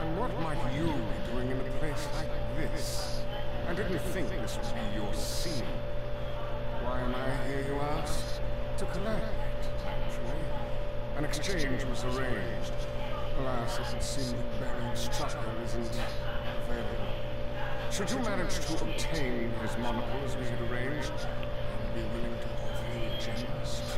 And what might you be doing in a place like this? I didn't think this would be your scene. Why am I here, you ask? To collect. An exchange was arranged. Alas, it it seem that Baron Strucker isn't available. Should you manage to obtain his monocle as we had arranged, I'd be willing to offer you a generous